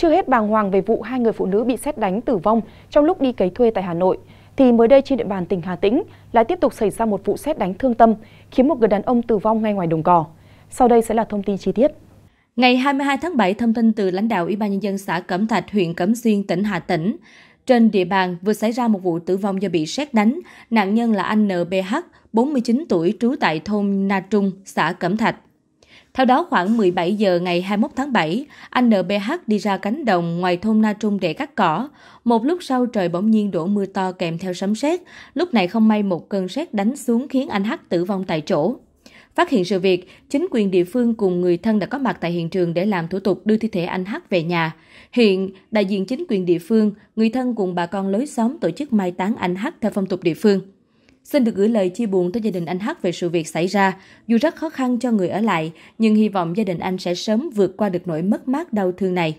Chưa hết bàng hoàng về vụ hai người phụ nữ bị xét đánh tử vong trong lúc đi cấy thuê tại Hà Nội, thì mới đây trên địa bàn tỉnh Hà Tĩnh lại tiếp tục xảy ra một vụ xét đánh thương tâm khiến một người đàn ông tử vong ngay ngoài đồng cỏ. Sau đây sẽ là thông tin chi tiết. Ngày 22 tháng 7, thông tin từ lãnh đạo Ủy ban nhân dân xã Cẩm Thạch, huyện Cẩm Xuyên, tỉnh Hà Tĩnh. Trên địa bàn vừa xảy ra một vụ tử vong do bị xét đánh. Nạn nhân là anh NBH, 49 tuổi, trú tại thôn Na Trung, xã Cẩm Thạch. Theo đó, khoảng 17 giờ ngày 21 tháng 7, anh NBH đi ra cánh đồng ngoài thôn Na Trung để cắt cỏ. Một lúc sau trời bỗng nhiên đổ mưa to kèm theo sấm sét. Lúc này không may một cơn sét đánh xuống khiến anh H tử vong tại chỗ. Phát hiện sự việc, chính quyền địa phương cùng người thân đã có mặt tại hiện trường để làm thủ tục đưa thi thể anh H về nhà. Hiện, đại diện chính quyền địa phương, người thân cùng bà con lối xóm tổ chức mai táng anh H theo phong tục địa phương. Xin được gửi lời chia buồn tới gia đình anh hát về sự việc xảy ra. Dù rất khó khăn cho người ở lại, nhưng hy vọng gia đình anh sẽ sớm vượt qua được nỗi mất mát đau thương này.